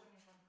это?